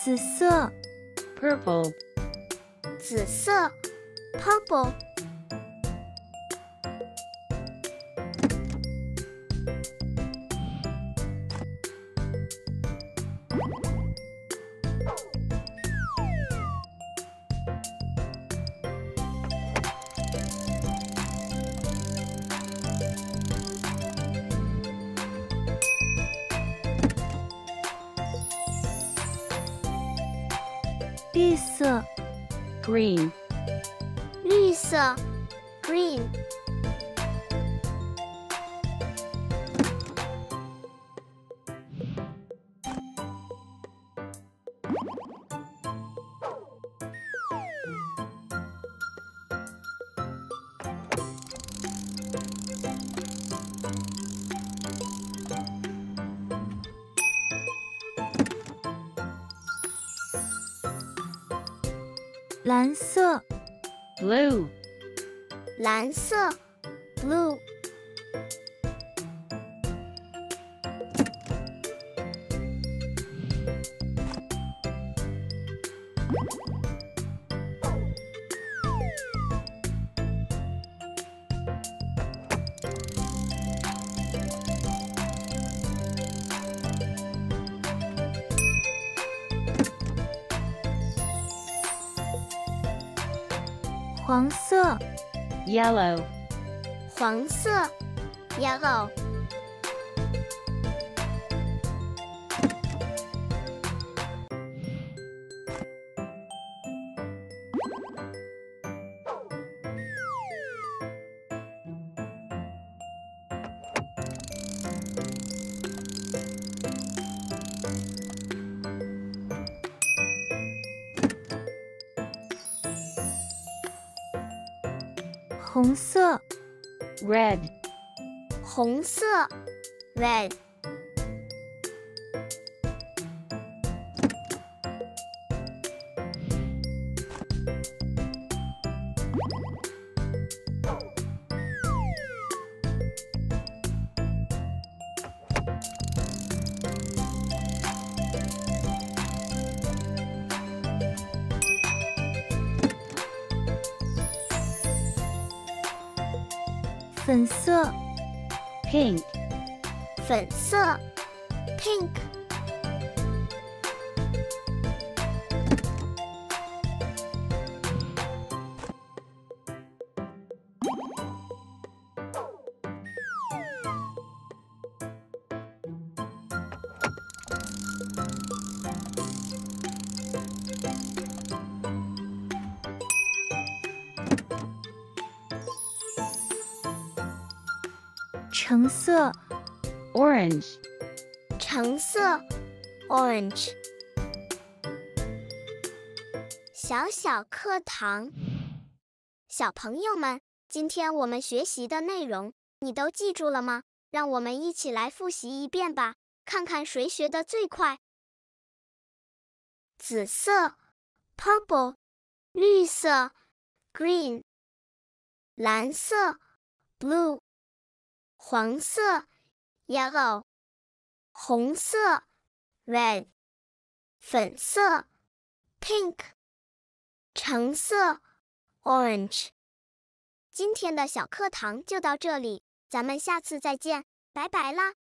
紫色 purple, 紫色，purple。 绿色 green, 绿色，green。 蓝色 blue, 蓝色，blue。黄色 yellow, 黄色，yellow。红色 red, 红色，red。粉色 pink, 粉色，pink。橙色。Orange, 橙色，orange。小小课堂，小朋友们，今天我们学习的内容你都记住了吗？让我们一起来复习一遍吧，看看谁学的最快。紫色，purple；绿色，green；蓝色，blue；黄色，yellow；红色，red；粉色，pink；橙色，orange。今天的小课堂就到这里，咱们下次再见，拜拜啦！